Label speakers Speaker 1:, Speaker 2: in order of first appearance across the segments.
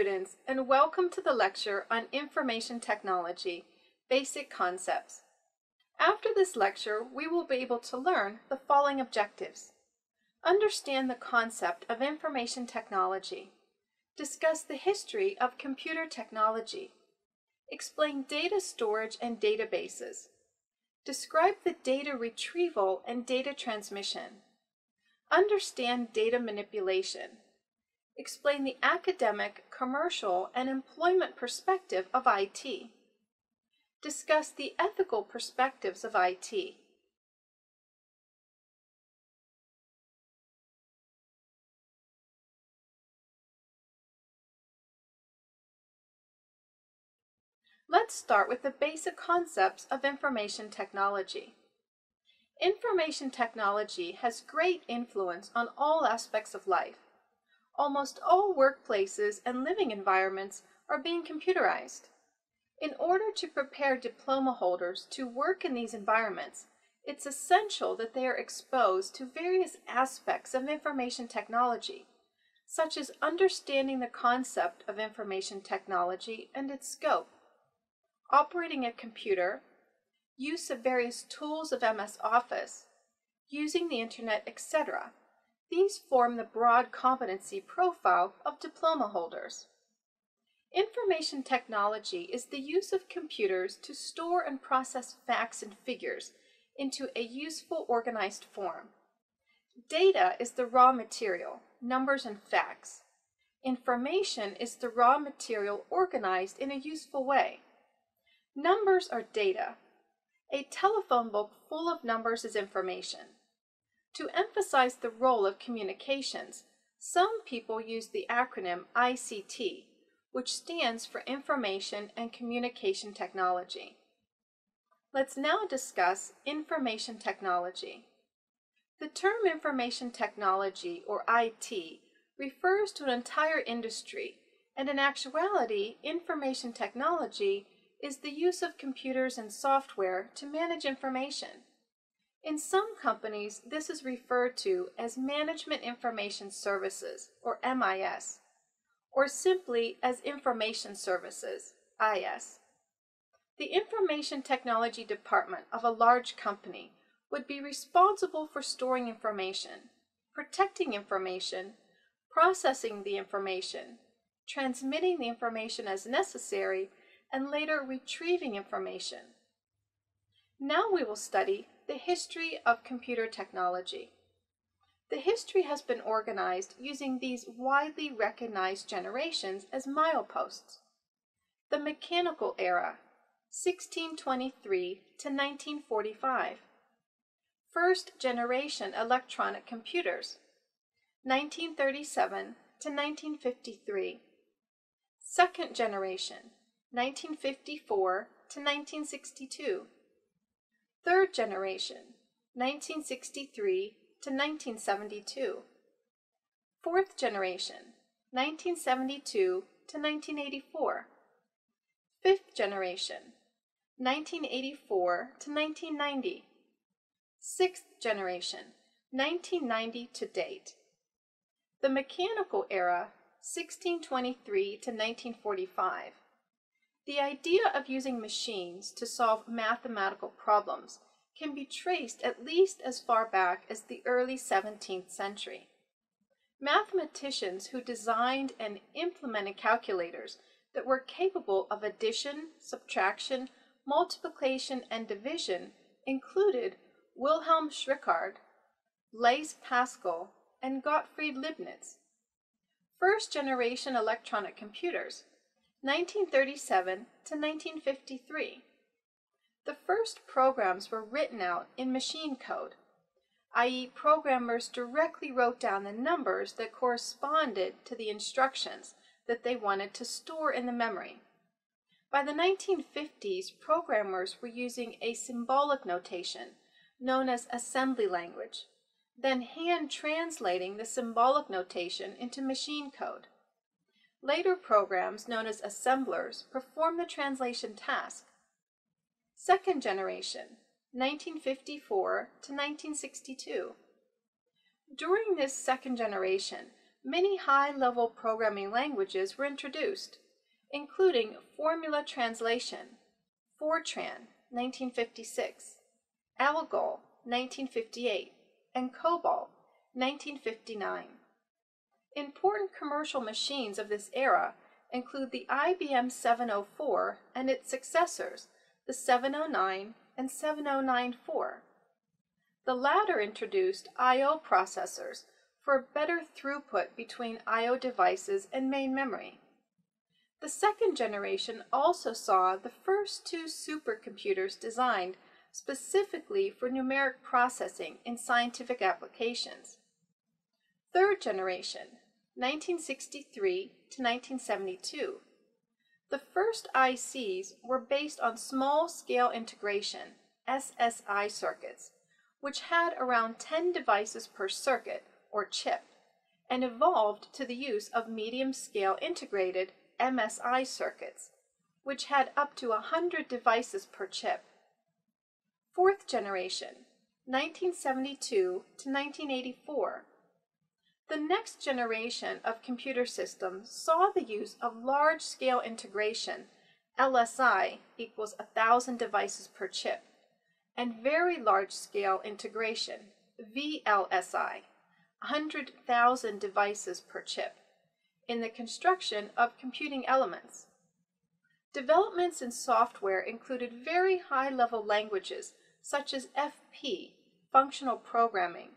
Speaker 1: Students and welcome to the lecture on Information Technology, Basic Concepts. After this lecture, we will be able to learn the following objectives. Understand the concept of information technology. Discuss the history of computer technology. Explain data storage and databases. Describe the data retrieval and data transmission. Understand data manipulation explain the academic, commercial, and employment perspective of IT. Discuss the ethical perspectives of IT. Let's start with the basic concepts of information technology. Information technology has great influence on all aspects of life almost all workplaces and living environments are being computerized. In order to prepare diploma holders to work in these environments, it's essential that they are exposed to various aspects of information technology, such as understanding the concept of information technology and its scope, operating a computer, use of various tools of MS Office, using the internet, etc. These form the broad competency profile of diploma holders. Information technology is the use of computers to store and process facts and figures into a useful organized form. Data is the raw material, numbers and facts. Information is the raw material organized in a useful way. Numbers are data. A telephone book full of numbers is information. To emphasize the role of communications, some people use the acronym ICT, which stands for Information and Communication Technology. Let's now discuss information technology. The term information technology, or IT, refers to an entire industry, and in actuality, information technology is the use of computers and software to manage information. In some companies, this is referred to as Management Information Services, or MIS, or simply as Information Services, IS. The Information Technology Department of a large company would be responsible for storing information, protecting information, processing the information, transmitting the information as necessary, and later retrieving information. Now we will study the history of computer technology. The history has been organized using these widely recognized generations as mileposts. The mechanical era, 1623 to 1945. First generation electronic computers, 1937 to 1953. Second generation, 1954 to 1962. Third generation, 1963 to 1972. Fourth generation, 1972 to 1984. Fifth generation, 1984 to 1990. Sixth generation, 1990 to date. The mechanical era, 1623 to 1945. The idea of using machines to solve mathematical problems can be traced at least as far back as the early 17th century. Mathematicians who designed and implemented calculators that were capable of addition, subtraction, multiplication, and division included Wilhelm Schickard, Blaise Pascal, and Gottfried Leibniz. First generation electronic computers 1937 to 1953. The first programs were written out in machine code, i.e. programmers directly wrote down the numbers that corresponded to the instructions that they wanted to store in the memory. By the 1950s, programmers were using a symbolic notation known as assembly language, then hand translating the symbolic notation into machine code. Later programs, known as assemblers, perform the translation task. Second generation, 1954 to 1962. During this second generation, many high-level programming languages were introduced, including Formula Translation, Fortran, 1956, ALGOL, 1958, and COBOL, 1959. Important commercial machines of this era include the IBM 704 and its successors, the 709 and 7094. The latter introduced I.O. processors for better throughput between I.O. devices and main memory. The second generation also saw the first two supercomputers designed specifically for numeric processing in scientific applications. Third generation, 1963 to 1972. The first ICs were based on small-scale integration, SSI circuits, which had around 10 devices per circuit, or chip, and evolved to the use of medium-scale integrated, MSI circuits, which had up to 100 devices per chip. Fourth generation, 1972 to 1984. The next generation of computer systems saw the use of large-scale integration, LSI equals 1,000 devices per chip, and very large-scale integration, VLSI, 100,000 devices per chip, in the construction of computing elements. Developments in software included very high-level languages such as FP, functional programming,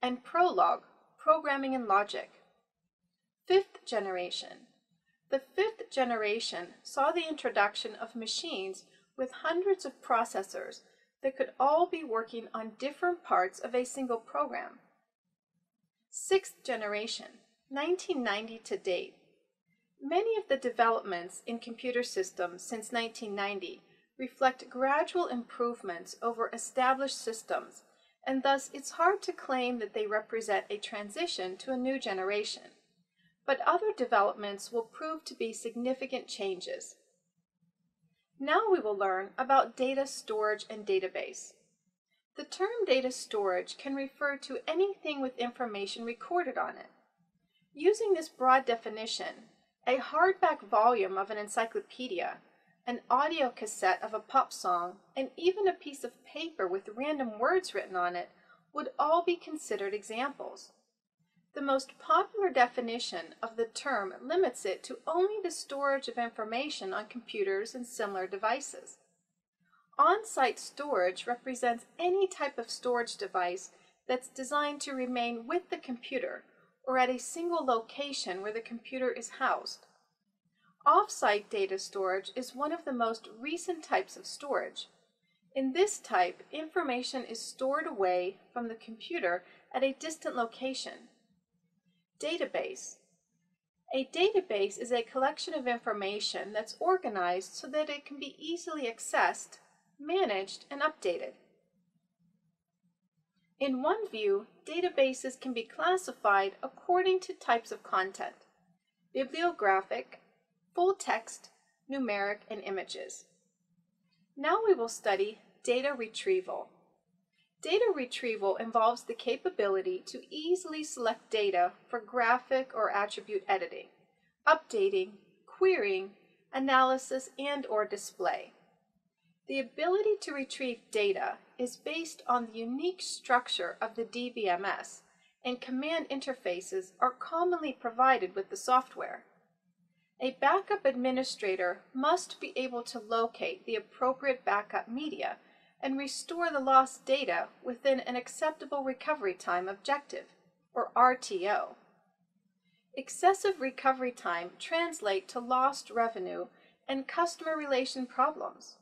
Speaker 1: and Prolog, programming and logic. Fifth generation. The fifth generation saw the introduction of machines with hundreds of processors that could all be working on different parts of a single program. Sixth generation, 1990 to date. Many of the developments in computer systems since 1990 reflect gradual improvements over established systems, and thus it's hard to claim that they represent a transition to a new generation. But other developments will prove to be significant changes. Now we will learn about data storage and database. The term data storage can refer to anything with information recorded on it. Using this broad definition, a hardback volume of an encyclopedia an audio cassette of a pop song, and even a piece of paper with random words written on it would all be considered examples. The most popular definition of the term limits it to only the storage of information on computers and similar devices. On-site storage represents any type of storage device that's designed to remain with the computer or at a single location where the computer is housed. Off-site data storage is one of the most recent types of storage. In this type, information is stored away from the computer at a distant location. Database. A database is a collection of information that's organized so that it can be easily accessed, managed, and updated. In one view, databases can be classified according to types of content. Bibliographic, full text, numeric, and images. Now we will study data retrieval. Data retrieval involves the capability to easily select data for graphic or attribute editing, updating, querying, analysis, and or display. The ability to retrieve data is based on the unique structure of the DBMS, and command interfaces are commonly provided with the software. A backup administrator must be able to locate the appropriate backup media and restore the lost data within an acceptable recovery time objective, or RTO. Excessive recovery time translate to lost revenue and customer relation problems.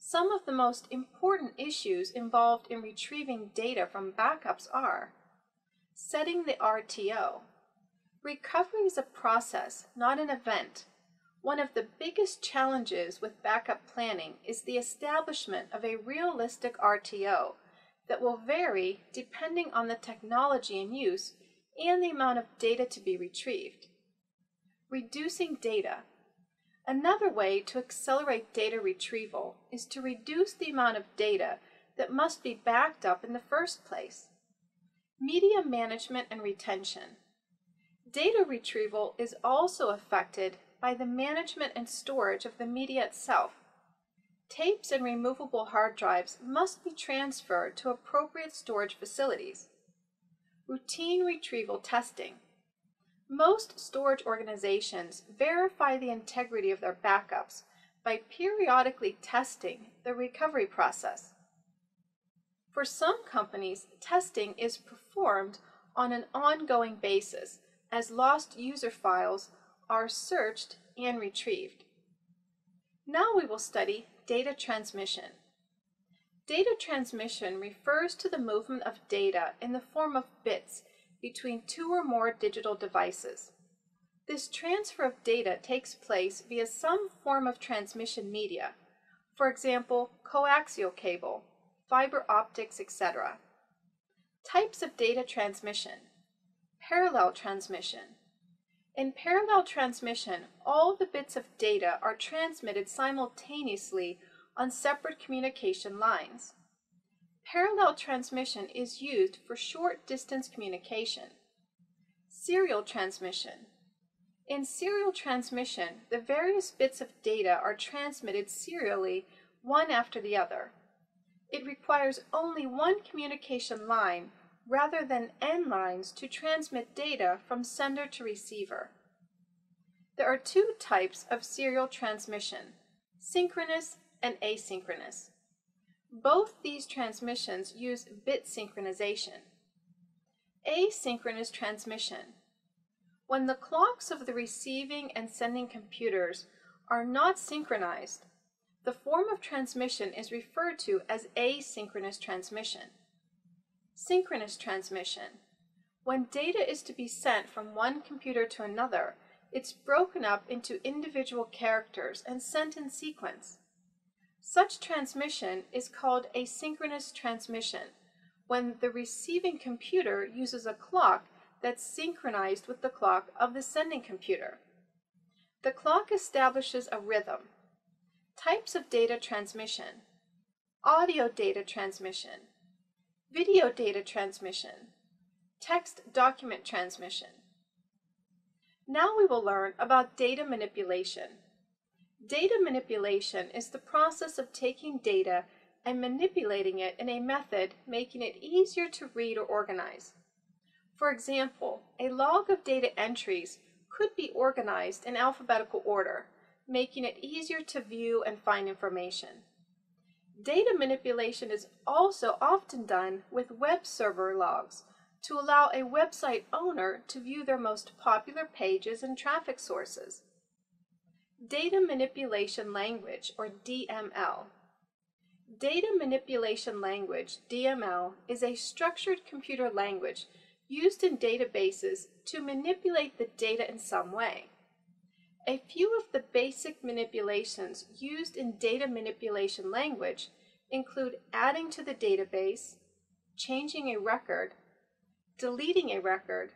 Speaker 1: Some of the most important issues involved in retrieving data from backups are setting the RTO, Recovery is a process, not an event. One of the biggest challenges with backup planning is the establishment of a realistic RTO that will vary depending on the technology in use and the amount of data to be retrieved. Reducing data. Another way to accelerate data retrieval is to reduce the amount of data that must be backed up in the first place. Media management and retention. Data retrieval is also affected by the management and storage of the media itself. Tapes and removable hard drives must be transferred to appropriate storage facilities. Routine retrieval testing. Most storage organizations verify the integrity of their backups by periodically testing the recovery process. For some companies, testing is performed on an ongoing basis as lost user files are searched and retrieved. Now we will study data transmission. Data transmission refers to the movement of data in the form of bits between two or more digital devices. This transfer of data takes place via some form of transmission media, for example, coaxial cable, fiber optics, etc. Types of data transmission. Parallel transmission. In parallel transmission, all the bits of data are transmitted simultaneously on separate communication lines. Parallel transmission is used for short distance communication. Serial transmission. In serial transmission, the various bits of data are transmitted serially, one after the other. It requires only one communication line rather than n lines to transmit data from sender to receiver. There are two types of serial transmission, synchronous and asynchronous. Both these transmissions use bit synchronization. Asynchronous transmission. When the clocks of the receiving and sending computers are not synchronized, the form of transmission is referred to as asynchronous transmission. Synchronous transmission. When data is to be sent from one computer to another, it's broken up into individual characters and sent in sequence. Such transmission is called asynchronous transmission when the receiving computer uses a clock that's synchronized with the clock of the sending computer. The clock establishes a rhythm. Types of data transmission. Audio data transmission. Video data transmission. Text document transmission. Now we will learn about data manipulation. Data manipulation is the process of taking data and manipulating it in a method making it easier to read or organize. For example, a log of data entries could be organized in alphabetical order, making it easier to view and find information. Data manipulation is also often done with web server logs to allow a website owner to view their most popular pages and traffic sources. Data Manipulation Language, or DML. Data Manipulation Language, DML, is a structured computer language used in databases to manipulate the data in some way. A few of the basic manipulations used in data manipulation language include adding to the database, changing a record, deleting a record,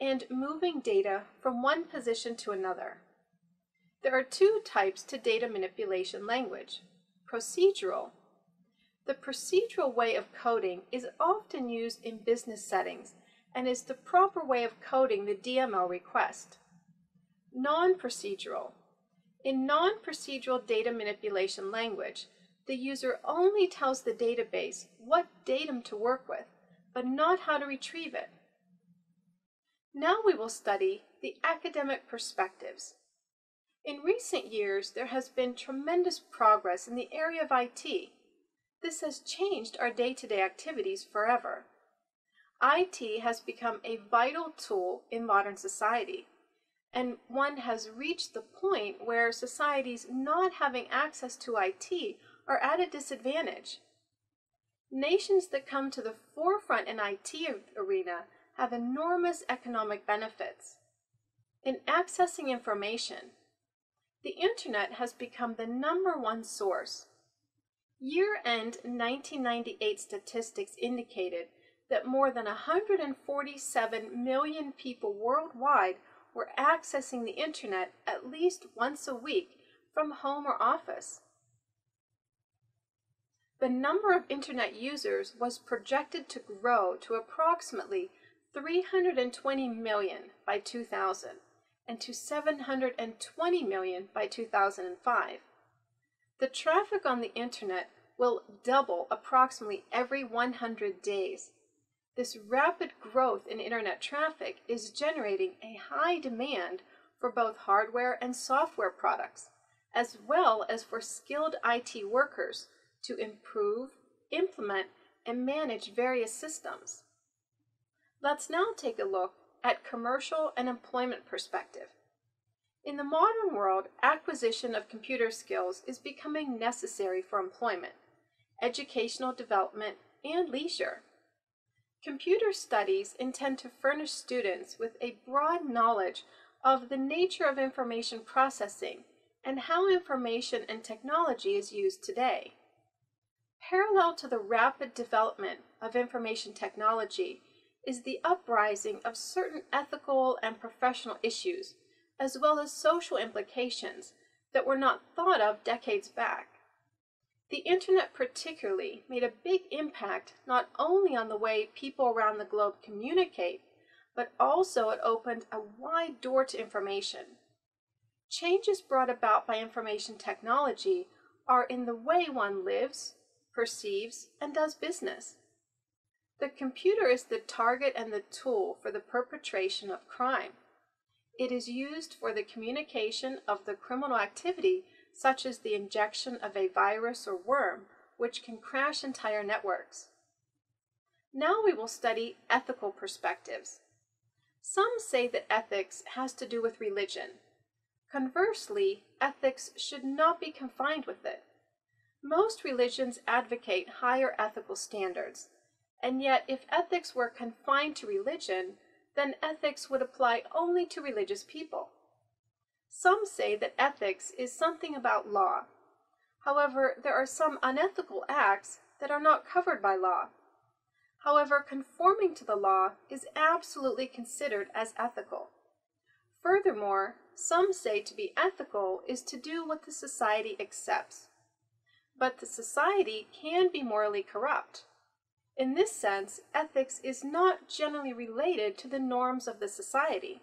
Speaker 1: and moving data from one position to another. There are two types to data manipulation language. Procedural. The procedural way of coding is often used in business settings and is the proper way of coding the DML request. Non-procedural. In non-procedural data manipulation language, the user only tells the database what datum to work with, but not how to retrieve it. Now we will study the academic perspectives. In recent years, there has been tremendous progress in the area of IT. This has changed our day-to-day activities forever. IT has become a vital tool in modern society, and one has reached the point where societies not having access to IT are at a disadvantage. Nations that come to the forefront in IT arena have enormous economic benefits. In accessing information, the Internet has become the number one source. Year-end 1998 statistics indicated that more than 147 million people worldwide were accessing the Internet at least once a week from home or office. The number of Internet users was projected to grow to approximately 320 million by 2000 and to 720 million by 2005. The traffic on the internet will double approximately every 100 days. This rapid growth in internet traffic is generating a high demand for both hardware and software products, as well as for skilled IT workers to improve, implement, and manage various systems. Let's now take a look at commercial and employment perspective. In the modern world, acquisition of computer skills is becoming necessary for employment, educational development, and leisure. Computer studies intend to furnish students with a broad knowledge of the nature of information processing and how information and technology is used today. Parallel to the rapid development of information technology is the uprising of certain ethical and professional issues, as well as social implications that were not thought of decades back. The internet particularly made a big impact not only on the way people around the globe communicate, but also it opened a wide door to information. Changes brought about by information technology are in the way one lives, perceives, and does business. The computer is the target and the tool for the perpetration of crime. It is used for the communication of the criminal activity such as the injection of a virus or worm, which can crash entire networks. Now we will study ethical perspectives. Some say that ethics has to do with religion. Conversely, ethics should not be confined with it. Most religions advocate higher ethical standards, and yet if ethics were confined to religion, then ethics would apply only to religious people. Some say that ethics is something about law. However, there are some unethical acts that are not covered by law. However, conforming to the law is absolutely considered as ethical. Furthermore, some say to be ethical is to do what the society accepts. But the society can be morally corrupt. In this sense, ethics is not generally related to the norms of the society.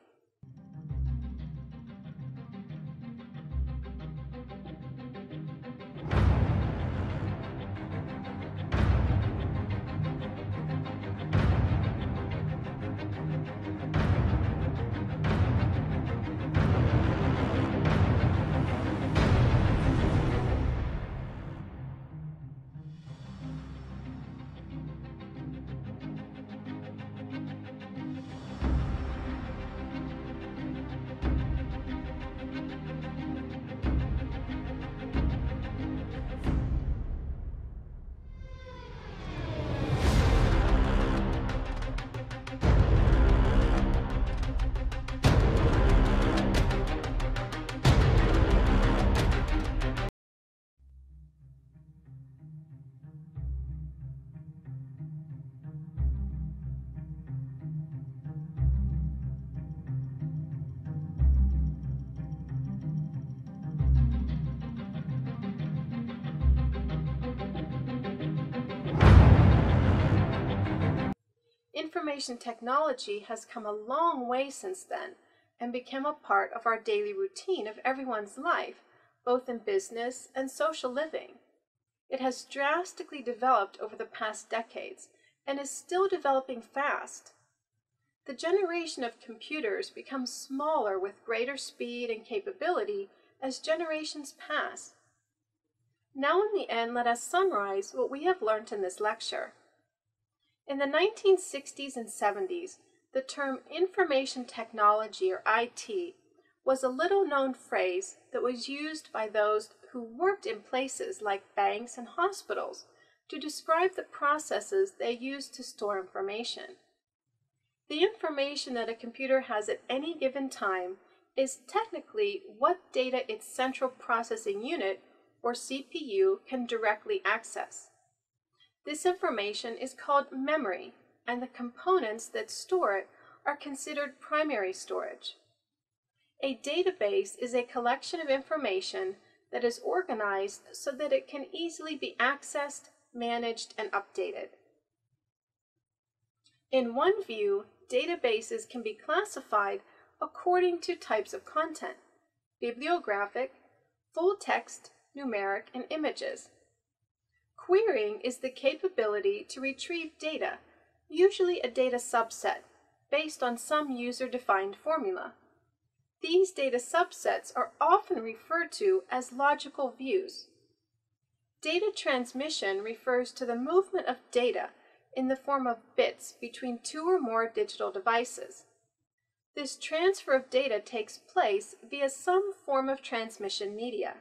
Speaker 1: Information technology has come a long way since then and become a part of our daily routine of everyone's life, both in business and social living. It has drastically developed over the past decades and is still developing fast. The generation of computers becomes smaller with greater speed and capability as generations pass. Now in the end, let us summarize what we have learned in this lecture. In the 1960s and 70s, the term information technology or IT was a little known phrase that was used by those who worked in places like banks and hospitals to describe the processes they used to store information. The information that a computer has at any given time is technically what data its central processing unit, or CPU, can directly access. This information is called memory, and the components that store it are considered primary storage. A database is a collection of information that is organized so that it can easily be accessed, managed, and updated. In one view, databases can be classified according to types of content, bibliographic, full text, numeric, and images. Querying is the capability to retrieve data, usually a data subset, based on some user-defined formula. These data subsets are often referred to as logical views. Data transmission refers to the movement of data in the form of bits between two or more digital devices. This transfer of data takes place via some form of transmission media.